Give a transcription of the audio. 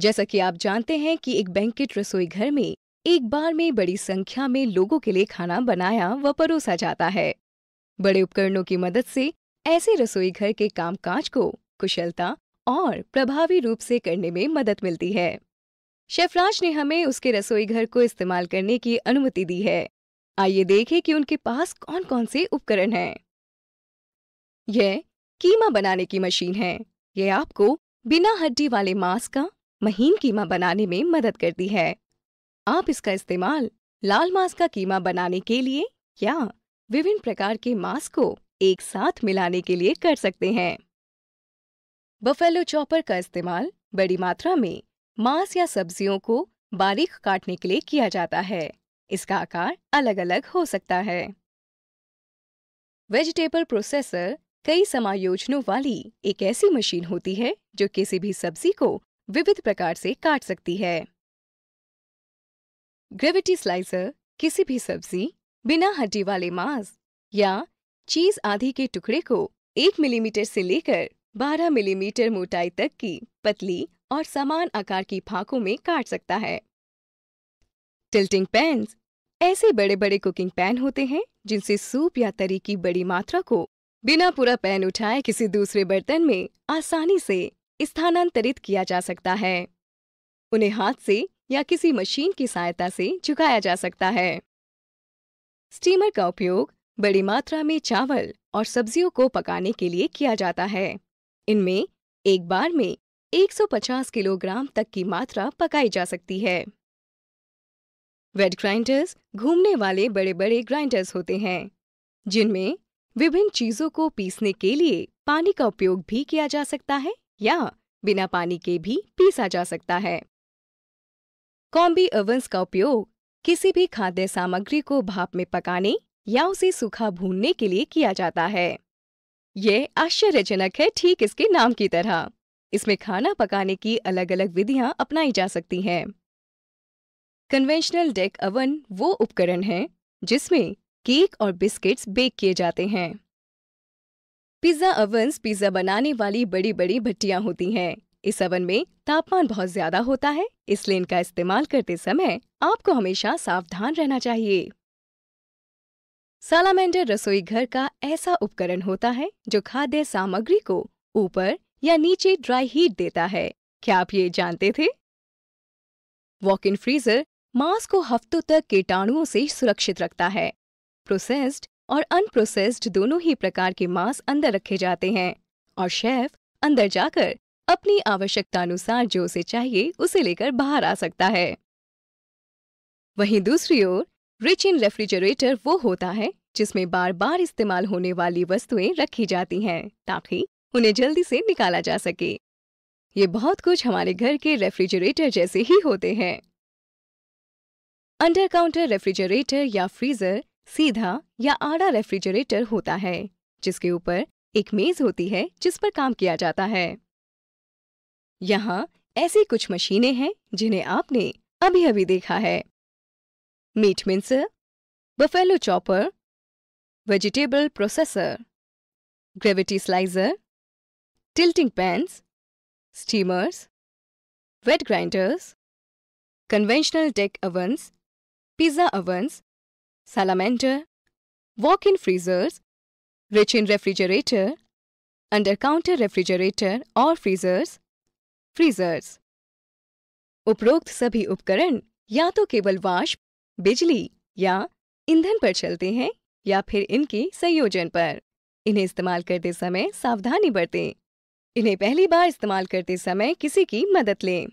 जैसा कि आप जानते हैं कि एक बैंकेट रसोई घर में एक बार में बड़ी संख्या में लोगों के लिए खाना बनाया व परोसा जाता है। बड़े उपकरणों की मदद से ऐसे रसोई घर के कामकाज को कुशलता और प्रभावी रूप से करने में मदद मिलती है। शेफराज ने हमें उसके रसोई घर को इस्तेमाल करने की अनुमति दी है। आइए देखें कि उनके पास कौन कौन से उपकरण हैं। यह कीमा बनाने की मशीन है। यह आपको बिना हड्डी वाले मांस का महीन कीमा बनाने में मदद करती है। आप इसका इस्तेमाल लाल मांस का कीमा बनाने के लिए या विभिन्न प्रकार के मांस को एक साथ मिलाने के लिए कर सकते हैं। बफेलो चॉपर का इस्तेमाल बड़ी मात्रा में मांस या सब्जियों को बारीक काटने के लिए किया जाता है। इसका आकार अलग अलग हो सकता है। वेजिटेबल प्रोसेसर कई समायोजनों वाली एक ऐसी मशीन होती है जो किसी भी सब्ज़ी को विविध प्रकार से काट सकती है। ग्रेविटी स्लाइसर किसी भी सब्ज़ी, बिना हड्डी वाले मांस या चीज़ आदि के टुकड़े को एक मिलीमीटर से लेकर 12 मिलीमीटर मोटाई तक की पतली और समान आकार की फाकों में काट सकता है। टिल्टिंग पैन्स ऐसे बड़े बड़े कुकिंग पैन होते हैं, जिनसे सूप या तरी की बड़ी मात्रा को बिना पूरा पैन उठाए किसी दूसरे बर्तन में आसानी से स्थानांतरित किया जा सकता है। उन्हें हाथ से या किसी मशीन की सहायता से झुकाया जा सकता है। स्टीमर का उपयोग बड़ी मात्रा में चावल और सब्जियों को पकाने के लिए किया जाता है। इनमें एक बार में 150 किलोग्राम तक की मात्रा पकाई जा सकती है। वेट ग्राइंडर्स घूमने वाले बड़े बड़े ग्राइंडर्स होते हैं, जिनमें विभिन्न चीज़ों को पीसने के लिए पानी का उपयोग भी किया जा सकता है। या बिना पानी के भी पीसा जा सकता है। कॉम्बी ओवंस का उपयोग किसी भी खाद्य सामग्री को भाप में पकाने या उसे सूखा भूनने के लिए किया जाता है। यह आश्चर्यजनक है ठीक इसके नाम की तरह। इसमें खाना पकाने की अलग अलग विधियाँ अपनाई जा सकती हैं। कन्वेंशनल डेक अवन वो उपकरण है जिसमें केक और बिस्किट्स बेक किए जाते हैं। पिज्जा अवन्स पिज्जा बनाने वाली बड़ी बड़ी भट्टियाँ होती हैं। इस अवन में तापमान बहुत ज़्यादा होता है, इसलिए इनका इस्तेमाल करते समय आपको हमेशा सावधान रहना चाहिए। सालामेंडर रसोई घर का ऐसा उपकरण होता है, जो खाद्य सामग्री को ऊपर या नीचे ड्राई हीट देता है। क्या आप ये जानते थे? वॉक इन फ्रीजर मांस को हफ्तों तक कीटाणुओं से सुरक्षित रखता है। प्रोसेस्ड और अनप्रोसेस्ड दोनों ही प्रकार के मांस अंदर रखे जाते हैं। और शेफ अंदर जाकर अपनी आवश्यकता अनुसार जो उसे चाहिए, उसे लेकर बाहर आ सकता है। वहीं दूसरी ओर रिच इन रेफ्रिजरेटर वो होता है, जिसमें बार बार इस्तेमाल होने वाली वस्तुएँ रखी जाती हैं, ताकि उन्हें जल्दी से निकाला जा सके। ये बहुत कुछ हमारे घर के रेफ्रिजरेटर जैसे ही होते हैं। अंडर काउंटर रेफ्रिजरेटर या फ्रीजर सीधा या आड़ा रेफ्रिजरेटर होता है जिसके ऊपर एक मेज होती है जिस पर काम किया जाता है। यहाँ ऐसी कुछ मशीनें हैं जिन्हें आपने अभी अभी देखा है। Meat mincer buffalo chopper vegetable processor gravity slicer tilting pans steamers wet grinders conventional deck ovens pizza ovens, salamander, walk-in freezers, rich in refrigerator, under-counter refrigerator और freezers, freezers. उपरोक्त सभी उपकरण या तो केवल वाष्प बिजली या ईंधन पर चलते हैं या फिर इनके संयोजन पर। इन्हें इस्तेमाल करते समय सावधानी बरतें। इन्हें पहली बार इस्तेमाल करते समय किसी की मदद लें।